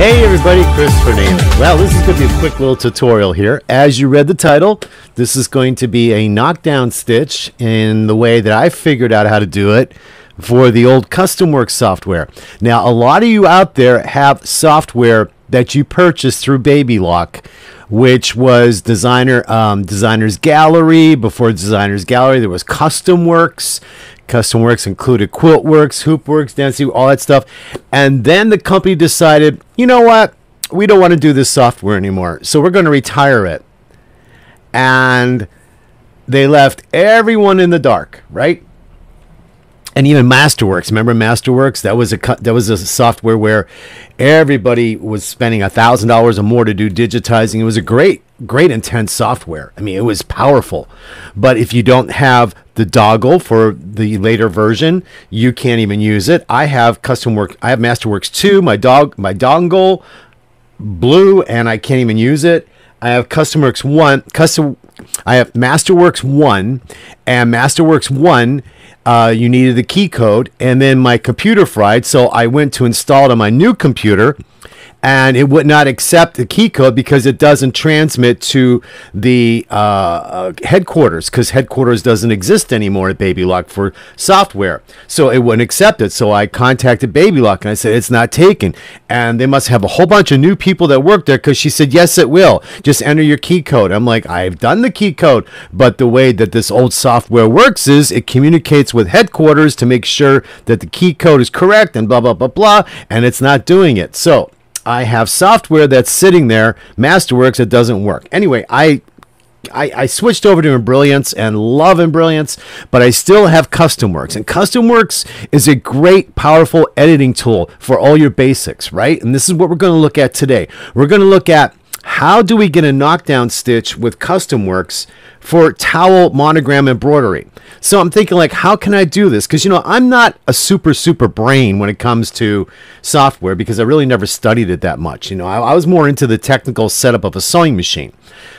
Hey everybody, Chris Fernandez. Well, this is going to be a quick little tutorial here. As you read the title, this is going to be a knockdown stitch in the way that I figured out how to do it for the old CustomWorks software. Now, a lot of you out there have software that you purchased through BabyLock, which was designer um, designers gallery. Before designers gallery, there was CustomWorks. CustomWorks included quilt works, hoop works, Dancing, all that stuff. And then the company decided, you know what? We don't want to do this software anymore. So we're going to retire it. And they left everyone in the dark, right? and even Masterworks. Remember Masterworks? That was a that was a software where everybody was spending a thousand dollars or more to do digitizing. It was a great, great intense software. I mean, it was powerful. But if you don't have the doggle for the later version, you can't even use it. I have custom work. I have Masterworks two. My dog, my dongle, blue, and I can't even use it. I have CustomWorks one. Custom. I have Masterworks one, and Masterworks one uh, you needed the key code, and then my computer fried, so I went to install it on my new computer and it would not accept the key code because it doesn't transmit to the uh, uh headquarters because headquarters doesn't exist anymore at BabyLock for software. So it wouldn't accept it. So I contacted BabyLock and I said, it's not taken. And they must have a whole bunch of new people that work there because she said, yes, it will. Just enter your key code. I'm like, I've done the key code. But the way that this old software works is it communicates with headquarters to make sure that the key code is correct and blah, blah, blah, blah. And it's not doing it. So I have software that's sitting there, Masterworks, that doesn't work. Anyway, I I, I, switched over to Embrilliance and love Embrilliance, but I still have CustomWorks. And CustomWorks is a great, powerful editing tool for all your basics, right? And this is what we're going to look at today. We're going to look at how do we get a knockdown stitch with CustomWorks for towel monogram embroidery. So I'm thinking like, how can I do this? Because you know, I'm not a super super brain when it comes to software because I really never studied it that much. You know, I, I was more into the technical setup of a sewing machine.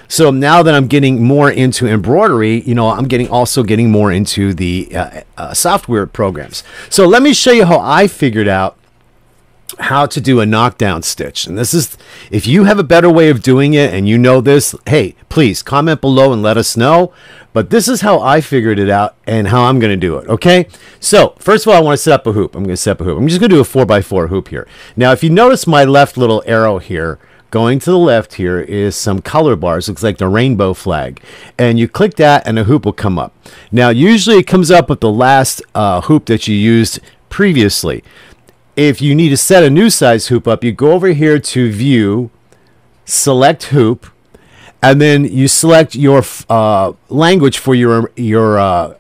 So now that I'm getting more into embroidery, you know, I'm getting also getting more into the uh, uh, software programs. So let me show you how I figured out how to do a knockdown stitch. And this is, if you have a better way of doing it and you know this, hey, please comment below and let us know. But this is how I figured it out and how I'm going to do it. Okay. So first of all, I want to set up a hoop. I'm going to set up a hoop. I'm just going to do a four by four hoop here. Now, if you notice my left little arrow here, going to the left here is some color bars. Looks like the rainbow flag. And you click that and a hoop will come up. Now, usually it comes up with the last uh, hoop that you used previously if you need to set a new size hoop up, you go over here to view, select hoop, and then you select your uh, language for your your uh,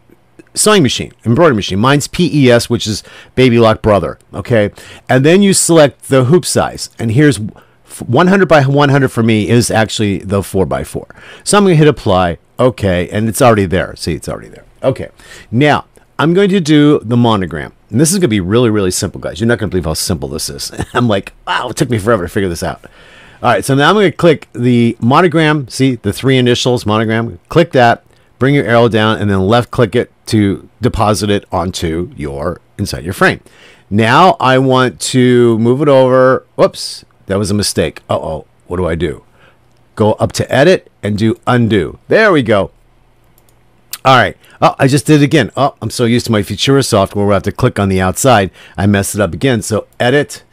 sewing machine, embroidery machine. Mine's PES, which is Baby Lock Brother. Okay, and then you select the hoop size, and here's 100 by 100 for me is actually the 4 by 4. So I'm going to hit apply. Okay, and it's already there. See, it's already there. Okay, now I'm going to do the monogram. And this is going to be really, really simple, guys. You're not going to believe how simple this is. I'm like, wow, it took me forever to figure this out. All right, so now I'm going to click the monogram. See the three initials monogram. Click that, bring your arrow down, and then left click it to deposit it onto your inside your frame. Now I want to move it over. Whoops, that was a mistake. Uh oh, what do I do? Go up to edit and do undo. There we go. All right. Oh, I just did it again. Oh, I'm so used to my Futura software where I have to click on the outside. I messed it up again. So edit,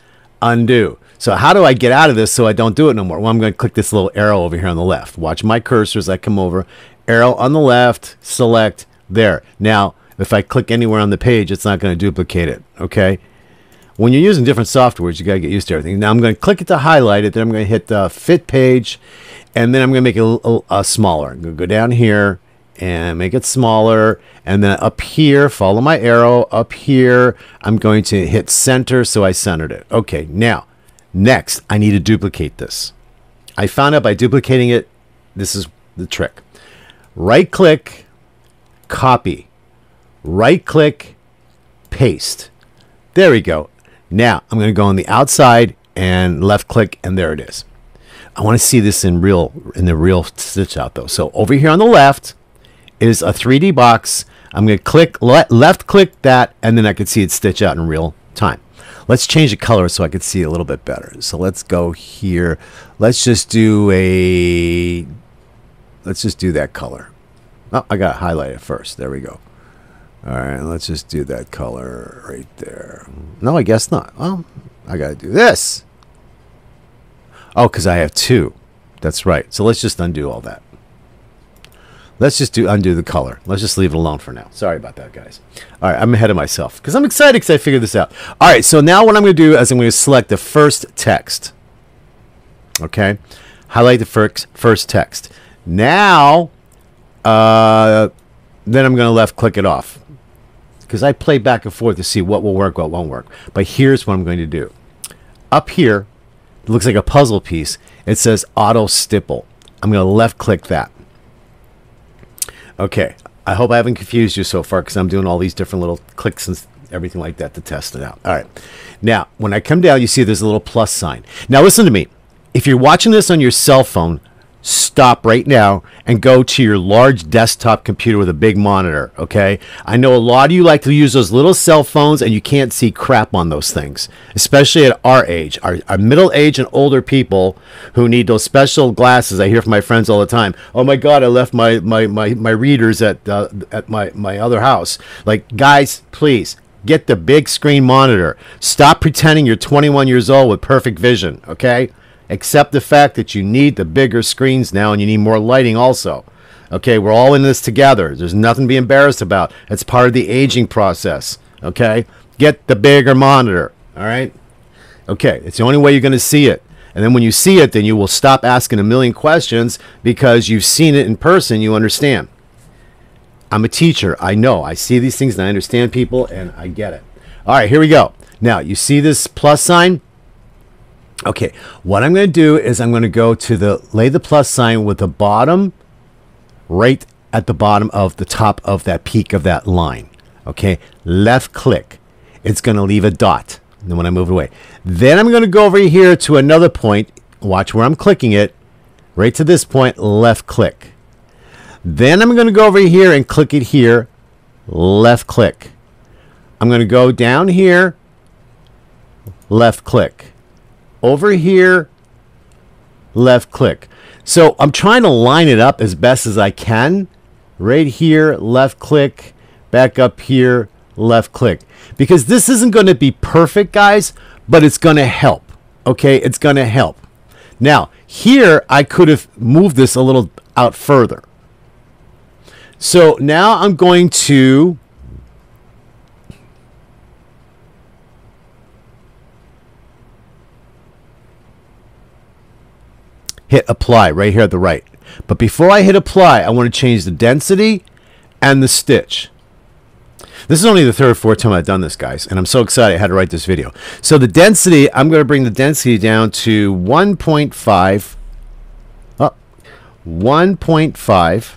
undo. So how do I get out of this so I don't do it no more? Well, I'm going to click this little arrow over here on the left. Watch my cursor as I come over. Arrow on the left, select, there. Now, if I click anywhere on the page, it's not going to duplicate it, okay? When you're using different softwares, you got to get used to everything. Now I'm going to click it to highlight it, then I'm going to hit the fit page, and then I'm going to make it a little uh, smaller. I'm going to go down here, and make it smaller. And then up here, follow my arrow. Up here, I'm going to hit center, so I centered it. Okay, now, next, I need to duplicate this. I found out by duplicating it, this is the trick. Right click, copy. Right click, paste. There we go. Now, I'm going to go on the outside and left click, and there it is. I want to see this in real in the real stitch out though. So over here on the left, is a 3D box. I'm going to click le left click that and then I can see it stitch out in real time. Let's change the color so I can see a little bit better. So let's go here. Let's just do a, let's just do that color. Oh, I got highlighted first. There we go. All right, let's just do that color right there. No, I guess not. Well, I got to do this. Oh, because I have two. That's right. So let's just undo all that. Let's just do undo the color. Let's just leave it alone for now. Sorry about that, guys. All right, I'm ahead of myself because I'm excited because I figured this out. All right, so now what I'm going to do is I'm going to select the first text. Okay, highlight the first first text. Now, uh, then I'm going to left click it off because I play back and forth to see what will work, what won't work. But here's what I'm going to do. Up here, it looks like a puzzle piece. It says auto stipple. I'm going to left click that. Okay, I hope I haven't confused you so far because I'm doing all these different little clicks and everything like that to test it out. All right. Now, when I come down, you see there's a little plus sign. Now, listen to me. If you're watching this on your cell phone, stop right now and go to your large desktop computer with a big monitor, okay? I know a lot of you like to use those little cell phones and you can't see crap on those things, especially at our age, our, our middle age and older people who need those special glasses. I hear from my friends all the time, oh my God, I left my, my, my, my readers at, uh, at my, my other house. Like, guys, please. Get the big screen monitor. Stop pretending you're 21 years old with perfect vision, okay? Accept the fact that you need the bigger screens now and you need more lighting also. Okay, we're all in this together. There's nothing to be embarrassed about. It's part of the aging process. Okay, get the bigger monitor. All right. Okay, it's the only way you're going to see it. And then when you see it, then you will stop asking a million questions because you've seen it in person. You understand. I'm a teacher. I know. I see these things and I understand people and I get it. All right, here we go. Now, you see this plus sign? Okay, what I'm going to do is I'm going to go to the lay the plus sign with the bottom right at the bottom of the top of that peak of that line. Okay, left click. It's going to leave a dot. And when I move it away, then I'm going to go over here to another point. Watch where I'm clicking it. Right to this point, left click. Then I'm going to go over here and click it here, left click. I'm going to go down here, left click over here, left click. So I'm trying to line it up as best as I can. Right here, left click, back up here, left click. Because this isn't going to be perfect, guys, but it's going to help. Okay, it's going to help. Now, here I could have moved this a little out further. So now I'm going to hit apply right here at the right. But before I hit apply, I want to change the density and the stitch. This is only the third or fourth time I've done this, guys, and I'm so excited I had to write this video. So the density, I'm going to bring the density down to 1.5. Oh, 1.5.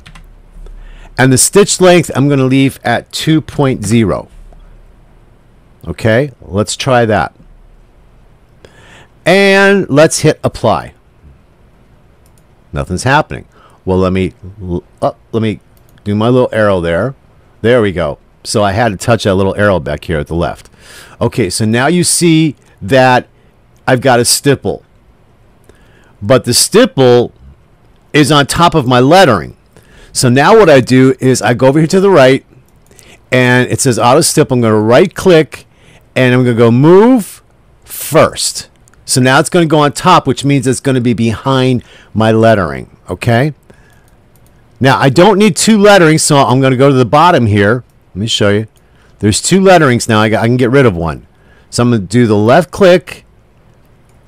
And the stitch length, I'm going to leave at 2.0. Okay, let's try that. And let's hit apply. Nothing's happening. Well, let me let me do my little arrow there. There we go. So I had to touch that little arrow back here at the left. Okay, so now you see that I've got a stipple. But the stipple is on top of my lettering. So now what I do is I go over here to the right and it says auto stipple. I'm going to right click and I'm going to go move first. So now it's going to go on top, which means it's going to be behind my lettering. Okay. Now I don't need two letterings, so I'm going to go to the bottom here. Let me show you. There's two letterings now. I, got, I can get rid of one. So I'm going to do the left click,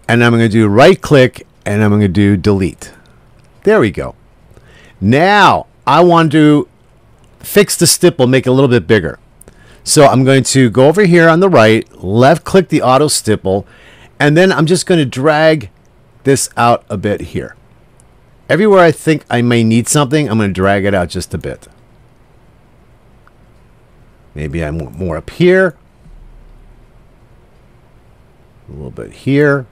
and I'm going to do right click, and I'm going to do delete. There we go. Now I want to fix the stipple, make it a little bit bigger. So I'm going to go over here on the right, left click the auto stipple, and then I'm just going to drag this out a bit here. Everywhere I think I may need something, I'm going to drag it out just a bit. Maybe I want more up here. A little bit here.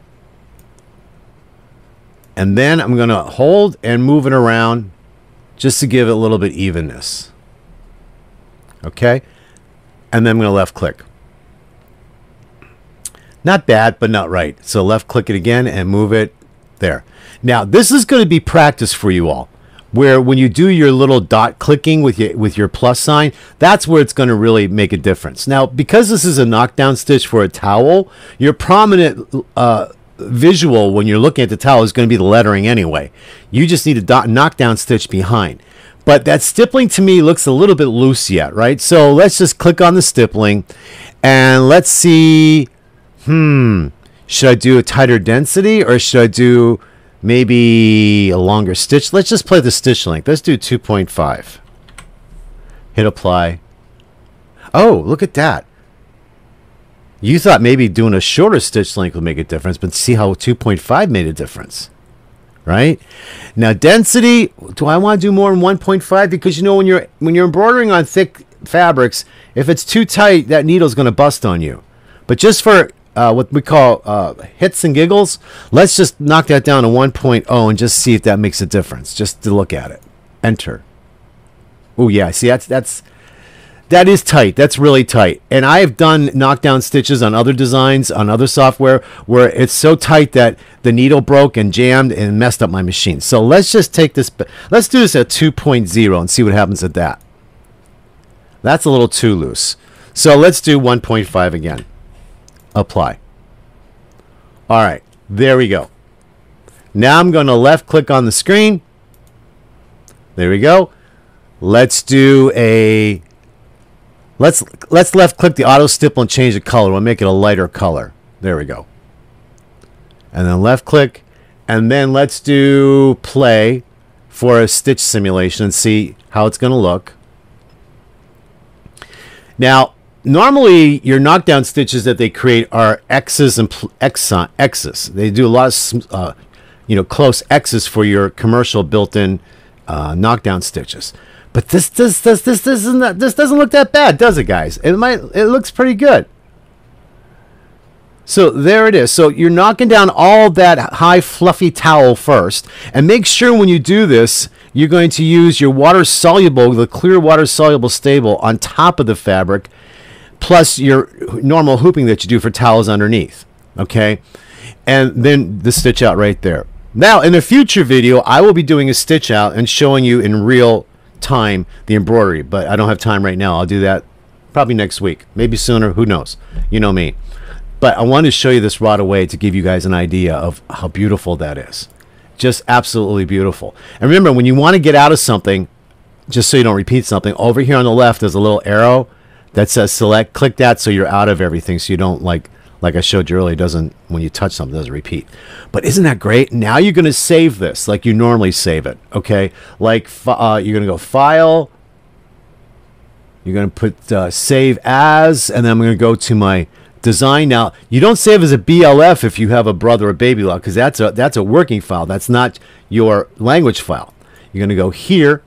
And then I'm going to hold and move it around just to give it a little bit evenness. Okay? And then I'm going to left click. Not bad, but not right. So left click it again and move it there. Now, this is going to be practice for you all. Where when you do your little dot clicking with your with your plus sign, that's where it's going to really make a difference. Now, because this is a knockdown stitch for a towel, your prominent uh, visual when you're looking at the towel is going to be the lettering anyway. You just need a dot knockdown stitch behind. But that stippling to me looks a little bit loose yet, right? So let's just click on the stippling and let's see. Hmm, should I do a tighter density or should I do maybe a longer stitch. Let's just play the stitch length. Let's do 2.5. Hit apply. Oh, look at that. You thought maybe doing a shorter stitch length would make a difference, but see how 2.5 made a difference. Right? Now density, do I want to do more than 1.5 because you know when you're when you're embroidering on thick fabrics, if it's too tight, that needle's going to bust on you. But just for uh, what we call uh, hits and giggles. Let's just knock that down to 1.0 and just see if that makes a difference. Just to look at it. Enter. Oh yeah, see that's that's that is tight. That's really tight. And I have done knockdown stitches on other designs on other software where it's so tight that the needle broke and jammed and messed up my machine. So let's just take this. Let's do this at 2.0 and see what happens at that. That's a little too loose. So let's do 1.5 again apply. All right, there we go. Now I'm going to left click on the screen. There we go. Let's do a let's let's left click the auto stipple and change the color. We'll make it a lighter color. There we go. And then left click and then let's do play for a stitch simulation and see how it's going to look. Now, normally your knockdown stitches that they create are X's and X's. They do a lot of uh, you know close X's for your commercial built-in uh, knockdown stitches. But this this this this this isn't this doesn't look that bad, does it, guys? It might it looks pretty good. So there it is. So you're knocking down all that high fluffy towel first. And make sure when you do this, you're going to use your water soluble, the clear water soluble stable on top of the fabric plus your normal hooping that you do for towels underneath. Okay. And then the stitch out right there. Now, in a future video, I will be doing a stitch out and showing you in real time the embroidery, but I don't have time right now. I'll do that probably next week, maybe sooner. Who knows? You know me. But I wanted to show you this right away to give you guys an idea of how beautiful that is. Just absolutely beautiful. And remember, when you want to get out of something, just so you don't repeat something, over here on the left, there's a little arrow that says select. Click that so you're out of everything, so you don't like like I showed you earlier. Doesn't when you touch something doesn't repeat. But isn't that great? Now you're going to save this like you normally save it. Okay, like uh, you're going to go File. You're going to put uh, Save As, and then I'm going to go to my design. Now you don't save as a BLF if you have a brother or baby lock because that's a that's a working file. That's not your language file. You're going to go here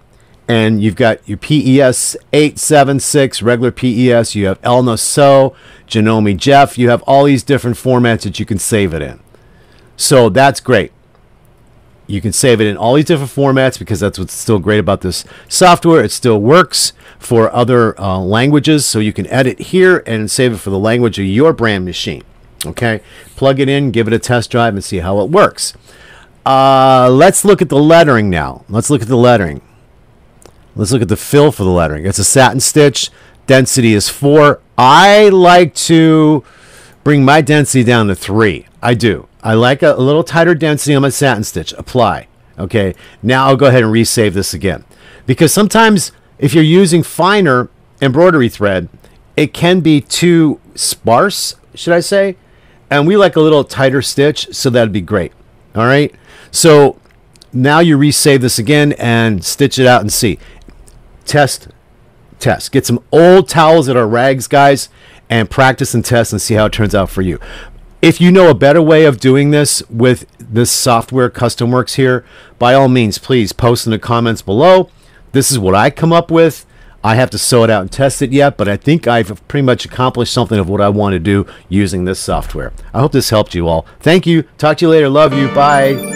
and you've got your PES 876 regular PES. You have Elna SEW, Janome JEF. You have all these different formats that you can save it in. So that's great. You can save it in all these different formats because that's what's still great about this software. It still works for other uh, languages, so you can edit here and save it for the language of your brand machine. Okay, plug it in, give it a test drive, and see how it works. Uh, let's look at the lettering now. Let's look at the lettering. Let's look at the fill for the lettering. It's a satin stitch. Density is 4. I like to bring my density down to 3. I do. I like a little tighter density on my satin stitch. Apply. Okay. Now I'll go ahead and resave this again. Because sometimes if you're using finer embroidery thread, it can be too sparse, should I say? And we like a little tighter stitch, so that'd be great. All right. So now you resave this again and stitch it out and see test, test. Get some old towels that are rags, guys, and practice and test and see how it turns out for you. If you know a better way of doing this with this software, Custom Works here, by all means, please post in the comments below. This is what I come up with. I have to sew it out and test it yet, but I think I've pretty much accomplished something of what I want to do using this software. I hope this helped you all. Thank you. Talk to you later. Love you. Bye.